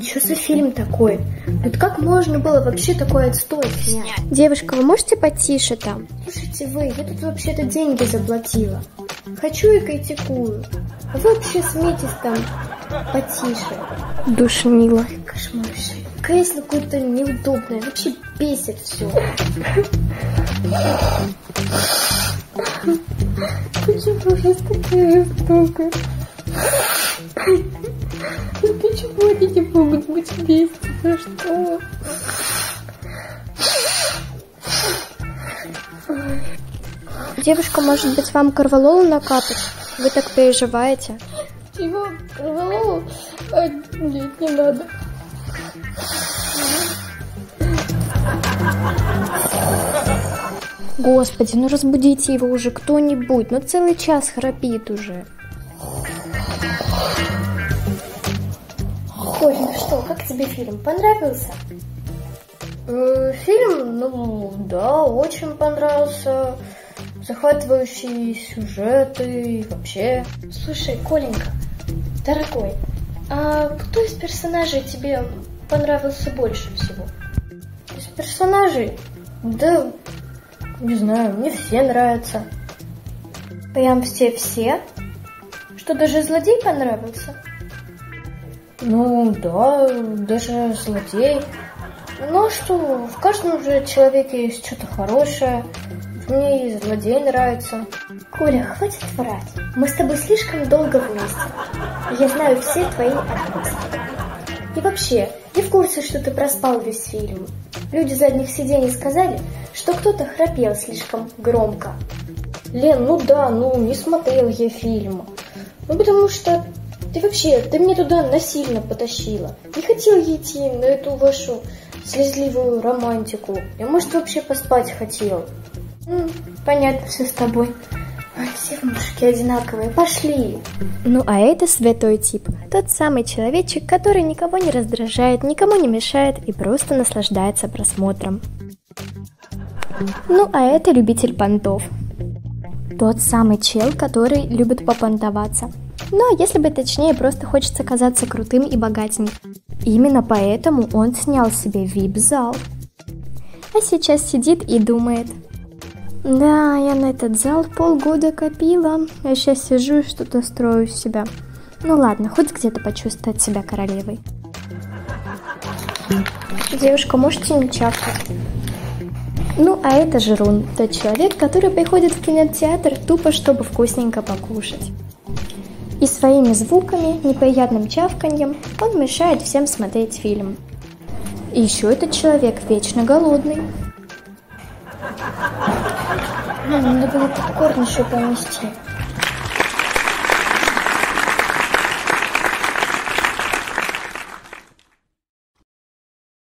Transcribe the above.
фильм такой? Вот как можно было вообще такой отстой снять? Девушка, вы можете потише там? Слушайте вы, я тут вообще-то деньги заплатила. Хочу и критикую. А вы вообще смейтесь там потише. Душнила. Кошмар. Кресло какое-то неудобное. Вообще бесит все. Почему я такая жестокая? Они не могут быть вместе? За что? Девушка, может быть, вам корвалолу накапать? Вы так переживаете? Чего? Корвалолу? А, нет, не надо. Господи, ну разбудите его уже кто-нибудь. Ну целый час храпит уже. Коль, ну что, как тебе фильм? Понравился? Э, фильм, ну да, очень понравился. Захватывающий сюжет и вообще. Слушай, Коленька, дорогой, а кто из персонажей тебе понравился больше всего? Из персонажей? Да, не знаю, мне все нравятся. Прям все-все? Что, даже злодей понравился? Ну, да, даже злодей. Ну, а что, в каждом же человеке есть что-то хорошее. Мне и злодей нравится. Коля, хватит врать. Мы с тобой слишком долго вместе. Я знаю все твои отмазки. И вообще, я в курсе, что ты проспал весь фильм. Люди задних сидений сказали, что кто-то храпел слишком громко. Лен, ну да, ну не смотрел я фильм. Ну потому что ты вообще, ты меня туда насильно потащила. Не хотел я идти на эту вашу слезливую романтику. Я, может, вообще поспать хотел. М, понятно все с тобой. Ой, все мужики одинаковые. Пошли. Ну а это святой тип. Тот самый человечек, который никого не раздражает, никому не мешает и просто наслаждается просмотром. Ну а это любитель понтов. Тот самый чел, который любит попонтоваться. Ну, а если бы точнее, просто хочется казаться крутым и богатеньким. Именно поэтому он снял себе вип-зал. А сейчас сидит и думает. Да, я на этот зал полгода копила, а сейчас сижу и что-то строю из себя. Ну ладно, хоть где-то почувствовать себя королевой. Девушка, можете не чавкать? Ну, а это Жирун, тот человек, который приходит в кинотеатр тупо, чтобы вкусненько покушать. И своими звуками, неприятным чавканьем он мешает всем смотреть фильм. И еще этот человек вечно голодный. Надо было попкорн еще понести.